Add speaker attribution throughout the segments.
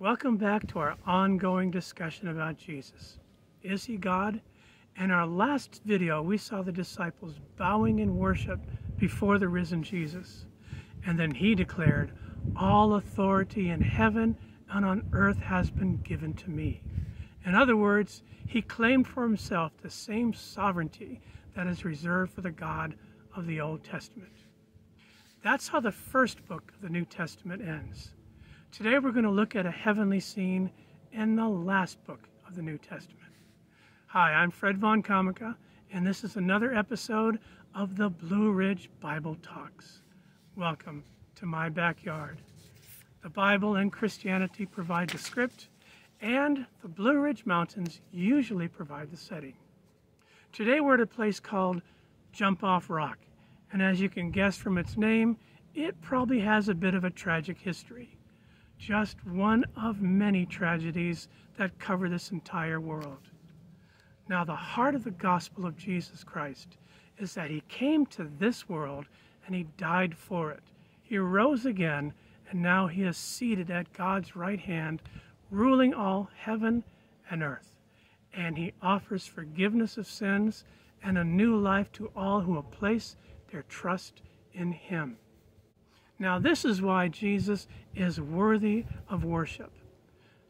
Speaker 1: Welcome back to our ongoing discussion about Jesus. Is he God? In our last video, we saw the disciples bowing in worship before the risen Jesus. And then he declared, All authority in heaven and on earth has been given to me. In other words, he claimed for himself the same sovereignty that is reserved for the God of the Old Testament. That's how the first book of the New Testament ends. Today we're going to look at a heavenly scene in the last book of the New Testament. Hi, I'm Fred Von Kamecke, and this is another episode of the Blue Ridge Bible Talks. Welcome to my backyard. The Bible and Christianity provide the script, and the Blue Ridge Mountains usually provide the setting. Today we're at a place called Jump Off Rock, and as you can guess from its name, it probably has a bit of a tragic history just one of many tragedies that cover this entire world. Now, the heart of the gospel of Jesus Christ is that he came to this world and he died for it. He rose again, and now he is seated at God's right hand, ruling all heaven and earth. And he offers forgiveness of sins and a new life to all who will place their trust in him. Now, this is why Jesus is worthy of worship.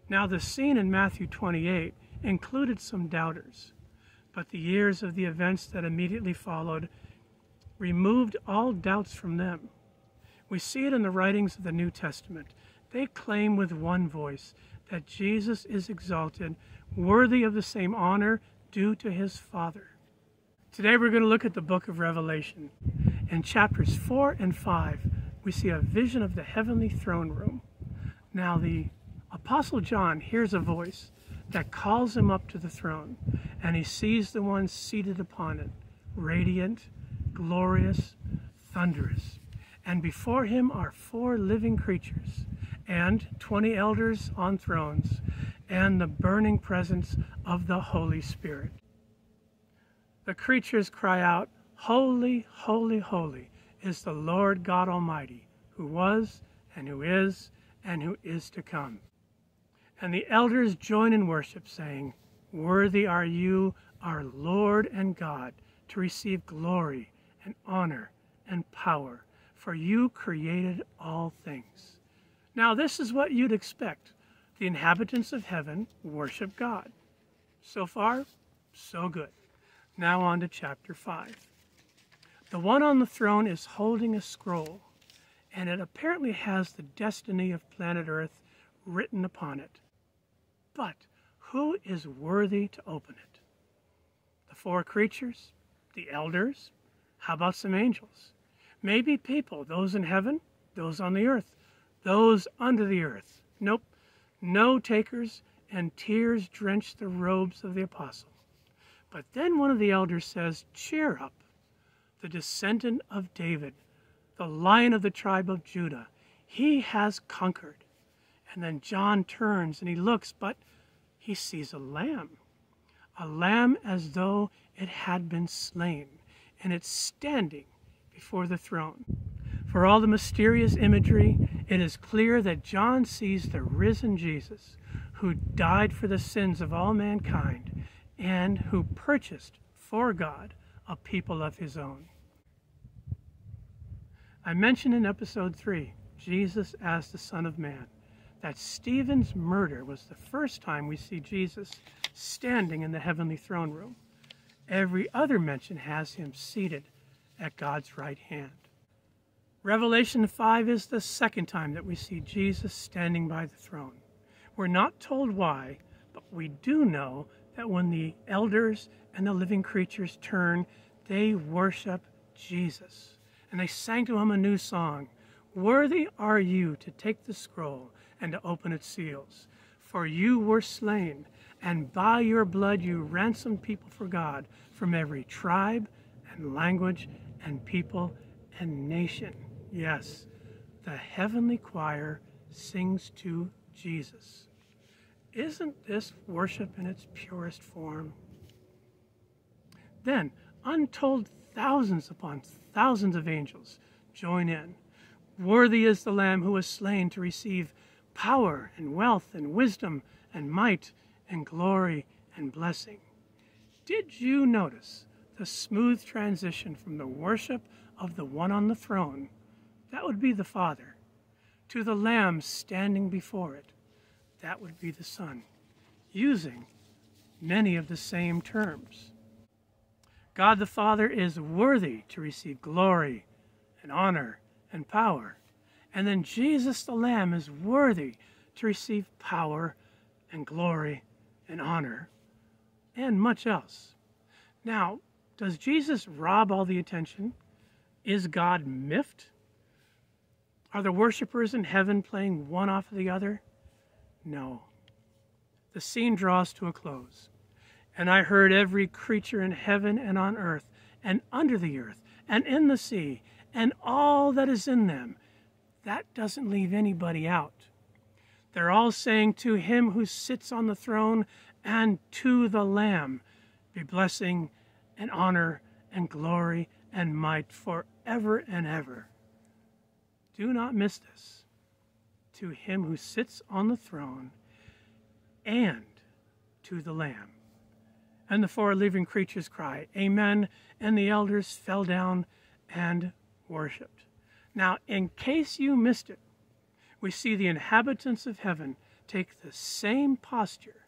Speaker 1: Now, the scene in Matthew 28 included some doubters, but the years of the events that immediately followed removed all doubts from them. We see it in the writings of the New Testament. They claim with one voice that Jesus is exalted, worthy of the same honor due to his Father. Today we're going to look at the book of Revelation. In chapters 4 and 5, we see a vision of the heavenly throne room. Now, the Apostle John hears a voice that calls him up to the throne, and he sees the one seated upon it, radiant, glorious, thunderous. And before him are four living creatures, and 20 elders on thrones, and the burning presence of the Holy Spirit. The creatures cry out, Holy, holy, holy is the Lord God Almighty, who was, and who is, and who is to come. And the elders join in worship, saying, Worthy are you, our Lord and God, to receive glory and honor and power, for you created all things. Now, this is what you'd expect. The inhabitants of heaven worship God. So far, so good. Now, on to chapter 5. The one on the throne is holding a scroll, and it apparently has the destiny of planet Earth written upon it. But who is worthy to open it? The four creatures? The elders? How about some angels? Maybe people, those in heaven, those on the earth, those under the earth. Nope, no takers, and tears drench the robes of the apostle. But then one of the elders says, Cheer up the descendant of David, the lion of the tribe of Judah. He has conquered. And then John turns and he looks, but he sees a lamb. A lamb as though it had been slain, and it's standing before the throne. For all the mysterious imagery, it is clear that John sees the risen Jesus who died for the sins of all mankind and who purchased for God a people of his own. I mentioned in episode 3, Jesus as the Son of Man, that Stephen's murder was the first time we see Jesus standing in the heavenly throne room. Every other mention has him seated at God's right hand. Revelation 5 is the second time that we see Jesus standing by the throne. We're not told why, but we do know that when the elders and the living creatures turn, they worship Jesus. And they sang to him a new song Worthy are you to take the scroll and to open its seals. For you were slain, and by your blood you ransomed people for God from every tribe and language and people and nation. Yes, the heavenly choir sings to Jesus. Isn't this worship in its purest form? Then, untold thousands upon thousands of angels join in. Worthy is the Lamb who was slain to receive power and wealth and wisdom and might and glory and blessing. Did you notice the smooth transition from the worship of the one on the throne, that would be the Father, to the Lamb standing before it, that would be the Son, using many of the same terms. God the Father is worthy to receive glory and honor and power. And then Jesus the Lamb is worthy to receive power and glory and honor and much else. Now, does Jesus rob all the attention? Is God miffed? Are the worshippers in heaven playing one off of the other? No. The scene draws to a close. And I heard every creature in heaven and on earth, and under the earth, and in the sea, and all that is in them. That doesn't leave anybody out. They're all saying to him who sits on the throne and to the Lamb be blessing and honor and glory and might forever and ever. Do not miss this. To him who sits on the throne and to the Lamb. And the four living creatures cry, Amen, and the elders fell down and worshiped. Now, in case you missed it, we see the inhabitants of heaven take the same posture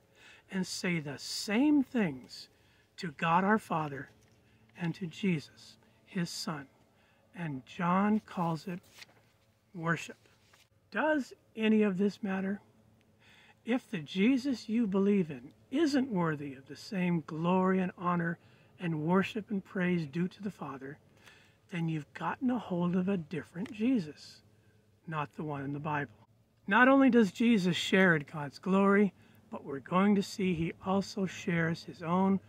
Speaker 1: and say the same things to God our Father and to Jesus, his Son. And John calls it worship. Does any of this matter? If the Jesus you believe in isn't worthy of the same glory and honor and worship and praise due to the Father, then you've gotten a hold of a different Jesus, not the one in the Bible. Not only does Jesus share in God's glory, but we're going to see he also shares his own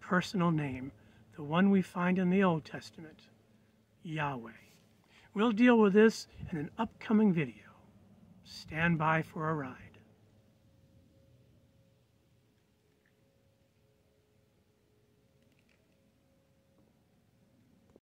Speaker 1: personal name, the one we find in the Old Testament, Yahweh. We'll deal with this in an upcoming video. Stand by for a ride.